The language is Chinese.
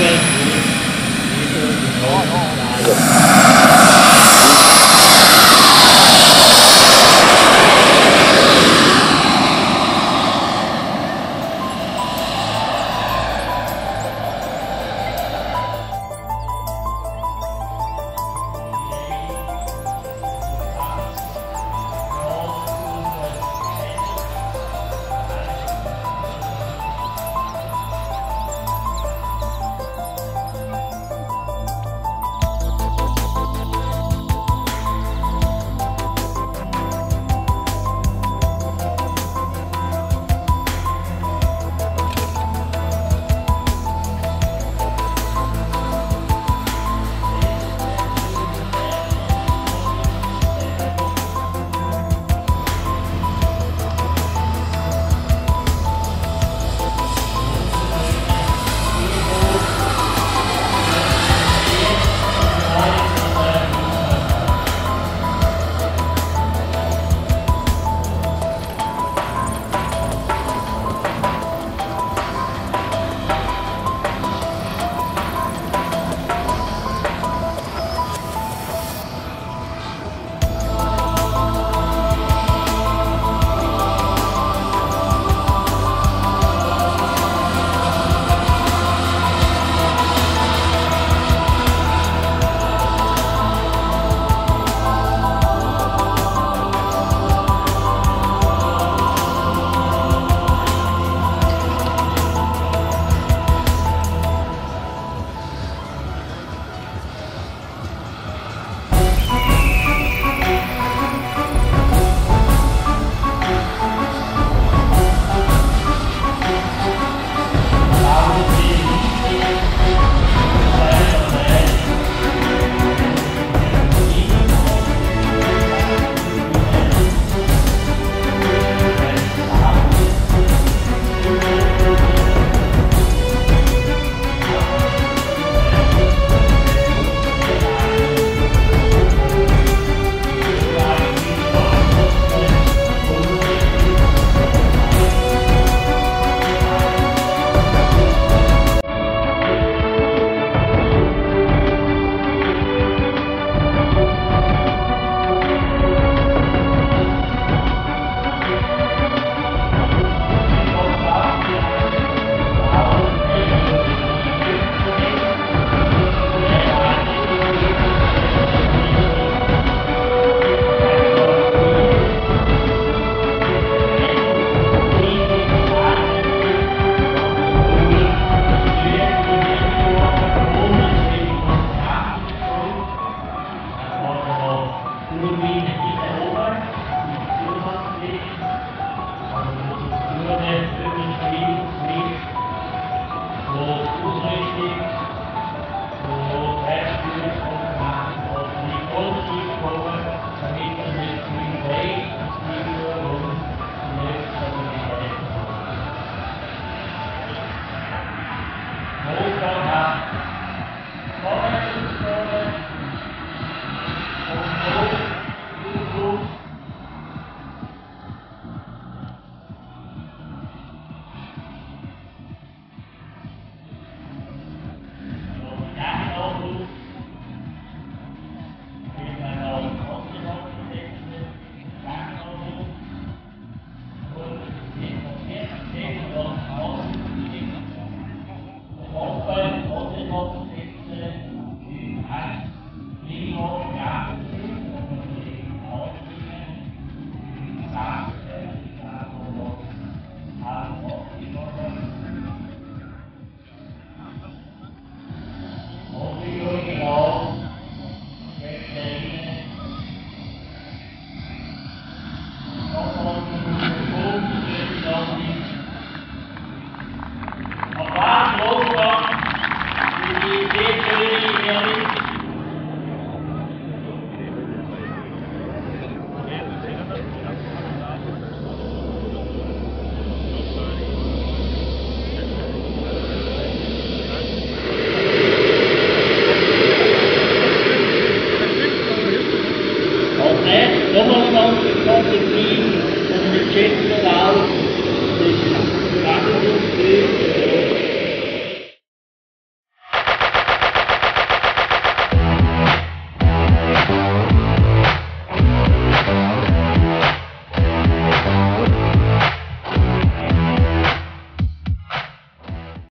坚持，坚，